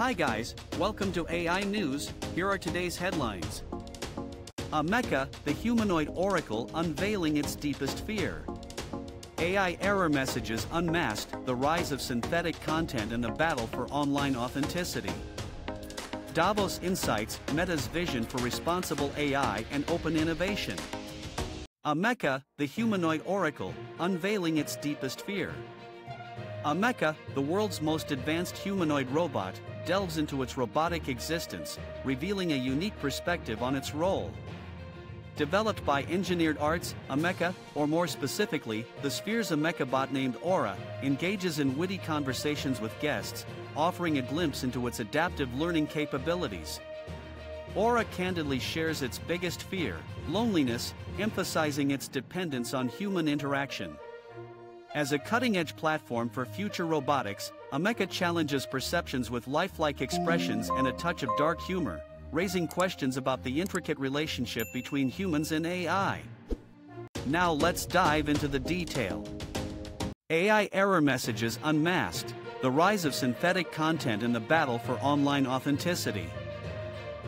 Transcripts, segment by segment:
Hi guys, welcome to AI News. Here are today's headlines. Ameca, the humanoid oracle unveiling its deepest fear. AI error messages unmasked, the rise of synthetic content and the battle for online authenticity. Davos Insights, Meta's vision for responsible AI and open innovation. Ameca, the humanoid oracle, unveiling its deepest fear. Ameca, the world's most advanced humanoid robot, delves into its robotic existence, revealing a unique perspective on its role. Developed by Engineered Arts, Ameca, or more specifically, the Sphere's Ameca bot named Aura, engages in witty conversations with guests, offering a glimpse into its adaptive learning capabilities. Aura candidly shares its biggest fear, loneliness, emphasizing its dependence on human interaction. As a cutting-edge platform for future robotics, Ameca challenges perceptions with lifelike expressions and a touch of dark humor, raising questions about the intricate relationship between humans and AI. Now let's dive into the detail. AI error messages unmasked, the rise of synthetic content and the battle for online authenticity.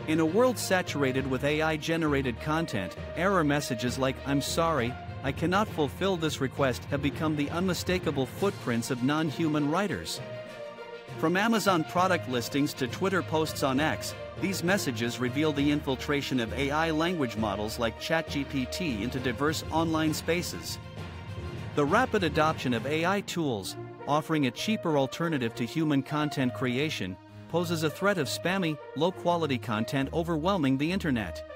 In a world saturated with AI-generated content, error messages like I'm sorry, I cannot fulfill this request have become the unmistakable footprints of non-human writers. From Amazon product listings to Twitter posts on X, these messages reveal the infiltration of AI language models like ChatGPT into diverse online spaces. The rapid adoption of AI tools, offering a cheaper alternative to human content creation, poses a threat of spammy, low-quality content overwhelming the internet.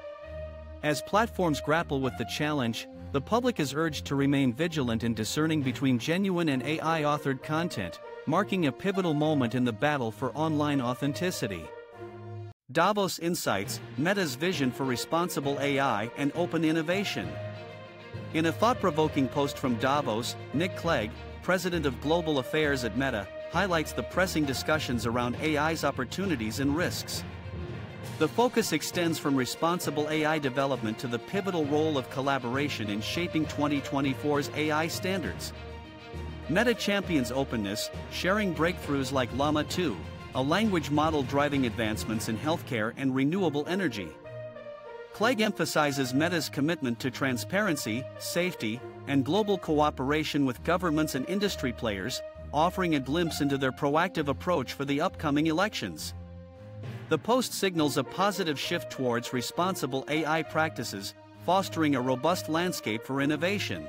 As platforms grapple with the challenge, the public is urged to remain vigilant in discerning between genuine and AI-authored content, marking a pivotal moment in the battle for online authenticity. Davos Insights, Meta's vision for responsible AI and open innovation. In a thought-provoking post from Davos, Nick Clegg, president of global affairs at Meta, highlights the pressing discussions around AI's opportunities and risks. The focus extends from responsible AI development to the pivotal role of collaboration in shaping 2024's AI standards. Meta champions openness, sharing breakthroughs like Llama 2, a language model driving advancements in healthcare and renewable energy. Clegg emphasizes Meta's commitment to transparency, safety, and global cooperation with governments and industry players, offering a glimpse into their proactive approach for the upcoming elections. The post signals a positive shift towards responsible AI practices, fostering a robust landscape for innovation.